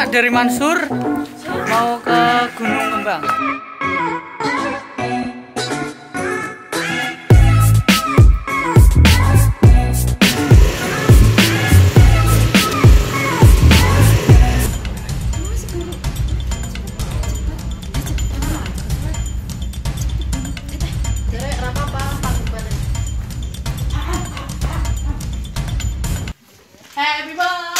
Kita dari Mansur mau ke Gunung Kembang. Happy birthday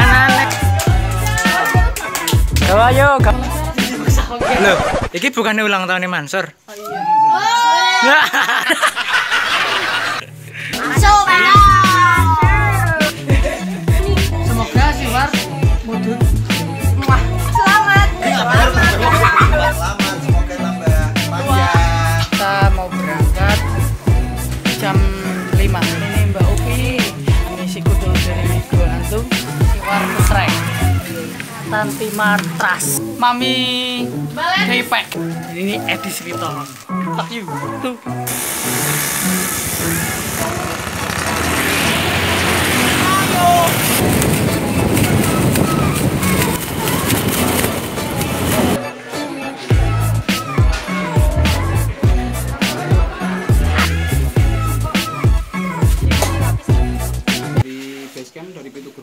Anak-anak. Yo ayo, kamu. Loh, iki bukannya ulang tahunnya Mansur. Ya. Semoga Tanti Matras Mami Gaypek Ini edisi Vito Tak yuk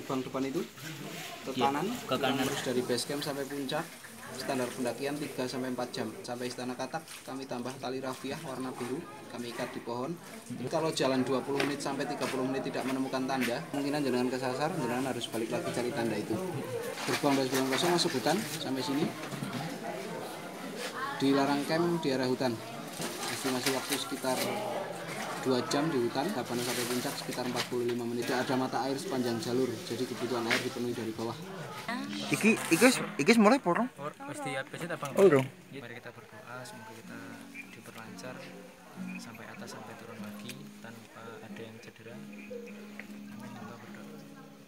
gerbang depan itu ke kanan, ke kanan terus dari base camp sampai puncak. Standar pendakian 3 sampai 4 jam. Sampai Istana Katak kami tambah tali rafiah warna biru, kami ikat di pohon. Jadi kalau jalan 20 menit sampai 30 menit tidak menemukan tanda, kemungkinan jenengan kesasar, jenengan harus balik lagi cari tanda itu. Gerbang base camp kosong masuk hutan sampai sini. Dilarang camp di arah hutan. Estimasi waktu sekitar dua jam di hutan Tabanan sampai puncak sekitar 45 menit tidak ada mata air sepanjang jalur jadi kebutuhan air dipenuhi dari bawah Iki iki iki mulai porong. pasti pasti abang Oh, dong. mari kita berdoa semoga kita diperlancar sampai atas sampai turun lagi tanpa ada yang cedera amin kita berdoa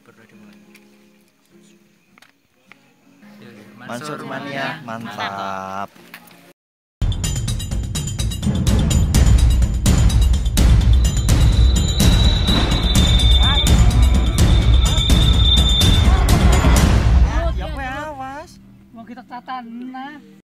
berdoa dimulai Ya, ya. Mansur mania mantap. Mau kita tatan nah